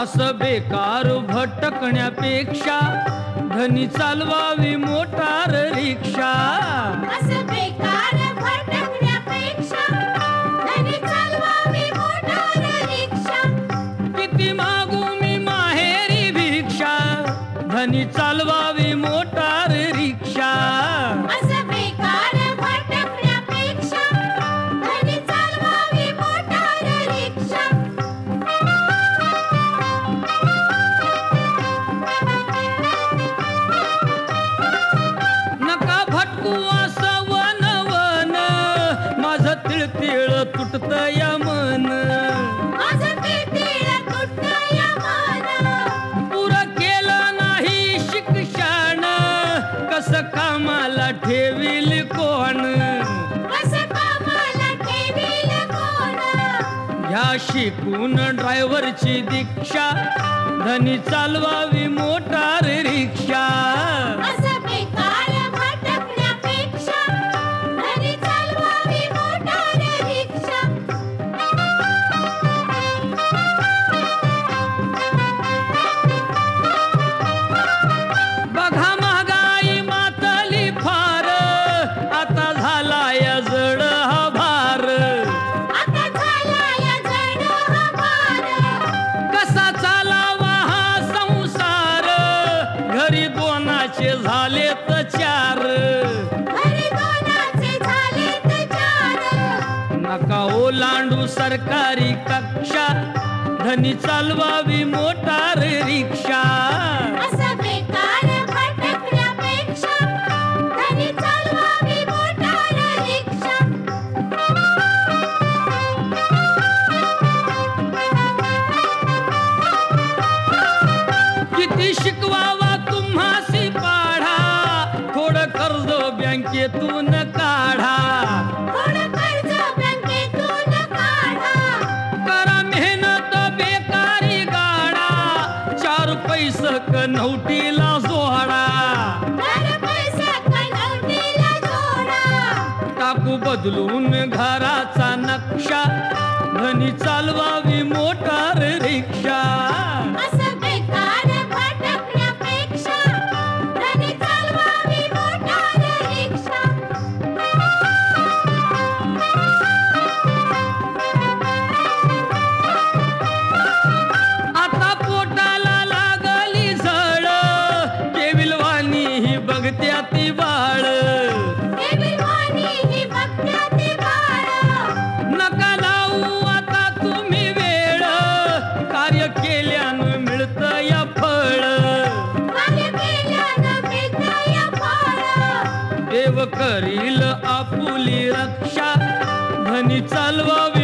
असं बेकार भटकण्यापेक्षा धनी चालवावी मोटार रिक्षा. असं बेकार भटकण्यापेक्षा धनी चालवावी मोटार रिक्षा. किती मागू मी माहेरी भिक्षा. धनी चालवावी तिळतिळ तुटत या मन. पुर केलं नाही शिक्षण कस कामाला ठेवील कोण? कसं कामाला ठेवील कोण? ह्या शिकून ड्रायव्हरची दीक्षा. धनी चालवावी मोटार रिक्षा. सरकारी कक्षा. धनी चालवावी मोटार रिक्षा. किती शिकवावा तुम्हासी पाढा. थोडं कर्ज बँकेतून काढा चार पैस कनवटीला जोडा तर पैसा कनवटीला जोडा टाकू बदलून घराचा नक्षा. धनी चालवावी मोटार रिक्षा. देव करील आपुली रक्षा. धनी चालवावी